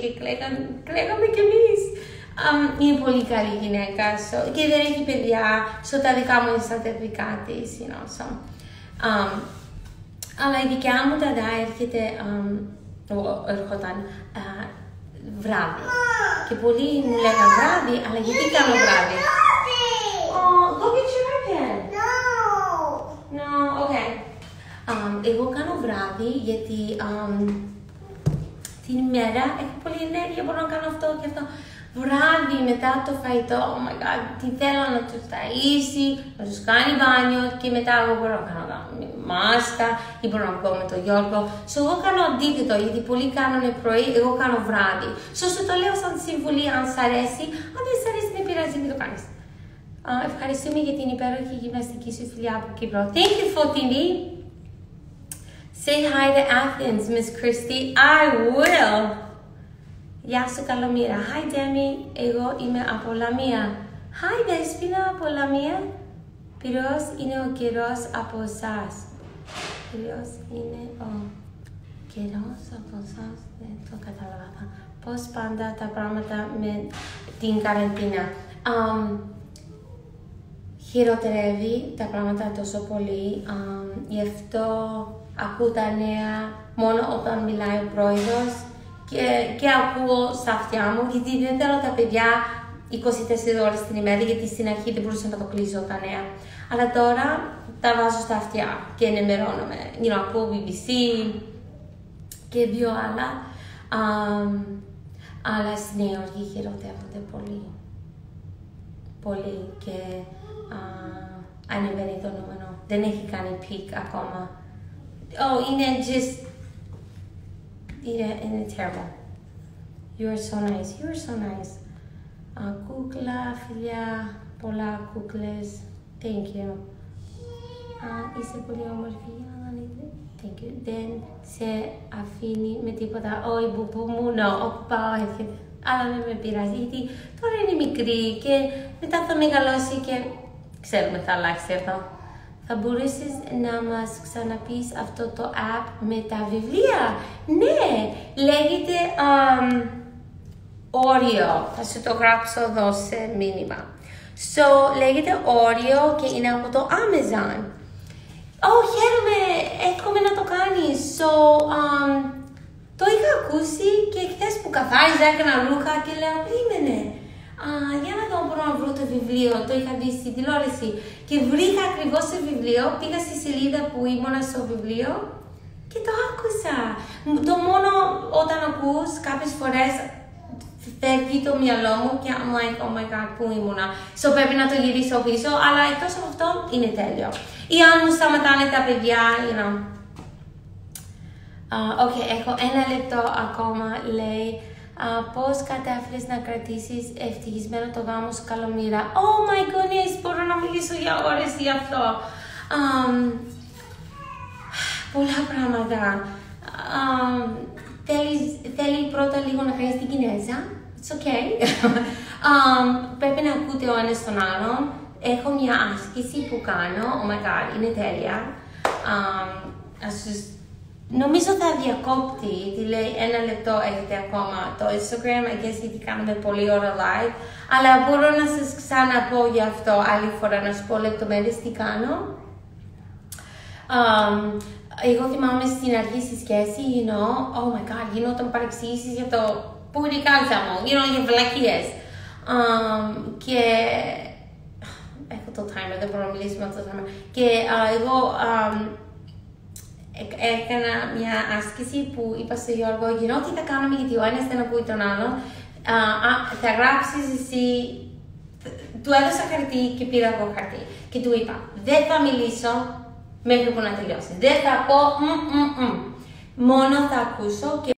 και κλαίγαμε, κλαίγαμε κι εμείς. Um, είναι πολύ καλή γυναίκα so, και δεν έχει παιδιά, so τα δικά μου είναι στα τεπικά της, you know, so. Um, αλλά η δικιά μου ταντά έρχεται, um, έρχονταν uh, βράδυ. Και πολλοί μου λέγαν βράδυ, αλλά γιατί κάνω βράδυ; Oh, go get your iPad. No, okay. Um, εγώ κάνω βράδυ γιατί um, την ημέρα έχω πολύ ενέργεια, μπορώ να κάνω αυτό και αυτό. Βράδυ μετά το φαγητό, oh my god, τι θέλω να τους ταΐσει, να τους κάνει μπάνιο και μετά εγώ μπορώ να κάνω μάσκα ή μπορώ να βγω με τον Γιώργο. So, εγώ κάνω αντίθετο γιατί πολλοί κάνουν πρωί, εγώ κάνω βράδυ. So, σου το λέω σαν συμβουλή αν σ' αρέσει, αν δεν σ' αρέσει δεν πειράζει, μην το κάνεις. Uh, ευχαριστούμε για την υπέροχη γυμναστική σου φιλιά από Κύπρο. Thank you, Φωτεινή. Say hi to Athens, Miss Christy. I will. Γεια σου, Καλομήρα. Hi, Demi. Εγώ είμαι από Λαμία. Hi, Δέσποινα από Λαμία. Πυρός είναι ο καιρός από εσάς. Πυρός είναι ο καιρός από εσάς. Δεν το κατάλαβα. Πώς πάντα τα πράγματα με την καραντίνα. Um, χειροτερεύει τα πράγματα τόσο πολύ. Um, γι' αυτό ακούω τα νέα μόνο όταν μιλάει ο πρόεδρος και, και ακούω στα αυτιά μου, γιατί δεν θέλω τα παιδιά 24 ώρες την ημέρα, γιατί στην αρχή δεν μπορούσα να το κλείσω τα νέα. Αλλά τώρα τα βάζω στα αυτιά και ενημερώνομαι. You know, ακούω BBC και δύο άλλα. Um, αλλά στη Νέα Υόρκη χειροτεύονται πολύ. Πολύ και uh, ανεβαίνει το νούμερο. Δεν έχει κάνει peak ακόμα. Oh, είναι just... Είναι, είναι terrible. You are so nice. You are so nice. Uh, κούκλα, φιλιά, πολλά κούκλες. Thank you. Uh, είσαι πολύ όμορφη, Thank you. Δεν σε αφήνει με τίποτα. Όχι, που μου, no, όπου πάω έρχεται. Αλλά δεν με πειράζει, γιατί τώρα είναι μικρή και μετά θα μεγαλώσει και ξέρουμε θα αλλάξει αυτό. Θα μπορούσες να μας ξαναπείς αυτό το app με τα βιβλία. Ναι, λέγεται um, Oreo. Θα σου το γράψω εδώ σε μήνυμα. So, λέγεται Oreo και είναι από το Amazon. Oh, χαίρομαι, εύχομαι να το κάνεις. So, um, το είχα ακούσει και χθες που καθάριζα, έκανα ρούχα και λέω, περίμενε. Uh, για να δω μπορώ να βρω το βιβλίο, το είχα δει στην τηλεόραση. Και βρήκα ακριβώς το βιβλίο, πήγα στη σελίδα που ήμουνα στο βιβλίο και το άκουσα. Το μόνο όταν ακούς κάποιες φορές φεύγει το μυαλό μου και I'm like, oh my god, πού ήμουνα. So πρέπει να το γυρίσω πίσω, αλλά εκτός από αυτό είναι τέλειο. Ή αν μου σταματάνε τα παιδιά, you know. Uh, okay, έχω ένα λεπτό ακόμα, λέει. Uh, πώς κατάφερες να κρατήσεις ευτυχισμένο το γάμο σου καλομήρα; Oh my goodness, μπορώ να μιλήσω για ώρες γι' αυτό. Um, πολλά πράγματα. Um, θέλεις, θέλει πρώτα λίγο να κάνεις την Κινέζα. It's okay. um, πρέπει να ακούτε ο ένας τον άλλον. Έχω μια άσκηση που κάνω. Oh my god, είναι τέλεια. Um, Νομίζω θα διακόπτει, τι λέει ένα λεπτό έχετε ακόμα το Instagram, I guess γιατί κάνουμε πολλή ώρα live, αλλά μπορώ να σας ξαναπώ γι' αυτό άλλη φορά, να σου πω λεπτομέρειες τι κάνω. Um, εγώ θυμάμαι στην αρχή στη σχέση, you know, oh my god, γινόταν παρεξηγήσεις για το που είναι η κάλτσα μου, you know, για βλακίες. Um, και έχω το timer, δεν μπορώ να μιλήσω με αυτό το timer. Και uh, εγώ um, έκανα μια άσκηση που είπα στο Γιώργο, γινώ τι θα κάνουμε γιατί ο ένας δεν ακούει τον άλλο. Uh, θα γράψεις εσύ, του έδωσα χαρτί και πήρα εγώ χαρτί. Και του είπα, δεν θα μιλήσω μέχρι που να τελειώσεις. Δεν θα πω, mm, mm, mm. μόνο θα ακούσω και